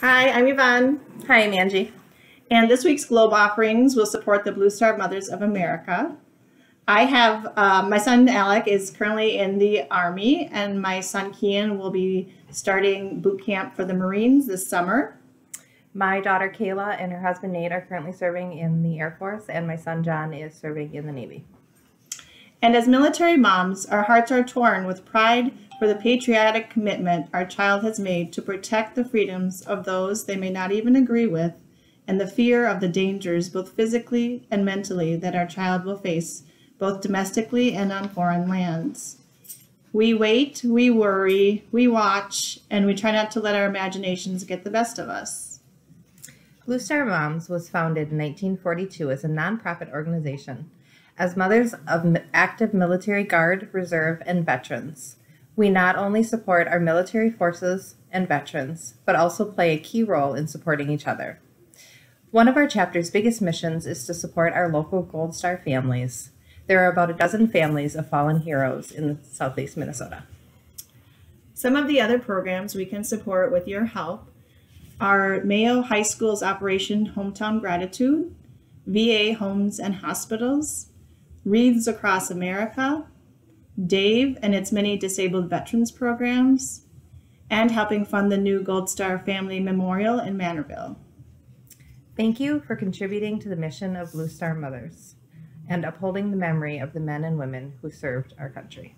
Hi, I'm Yvonne, Hi, I'm Angie. and this week's Globe offerings will support the Blue Star Mothers of America. I have uh, my son Alec is currently in the Army, and my son Kian will be starting boot camp for the Marines this summer. My daughter Kayla and her husband Nate are currently serving in the Air Force, and my son John is serving in the Navy. And as military moms, our hearts are torn with pride for the patriotic commitment our child has made to protect the freedoms of those they may not even agree with, and the fear of the dangers, both physically and mentally, that our child will face, both domestically and on foreign lands. We wait, we worry, we watch, and we try not to let our imaginations get the best of us. Blue Star Moms was founded in 1942 as a nonprofit organization as mothers of active military guard, reserve, and veterans. We not only support our military forces and veterans, but also play a key role in supporting each other. One of our chapter's biggest missions is to support our local Gold Star families. There are about a dozen families of fallen heroes in southeast Minnesota. Some of the other programs we can support with your help are Mayo High School's Operation Hometown Gratitude, VA Homes and Hospitals, Wreaths Across America, Dave and its many disabled veterans programs, and helping fund the new Gold Star Family Memorial in Mantorville. Thank you for contributing to the mission of Blue Star Mothers and upholding the memory of the men and women who served our country.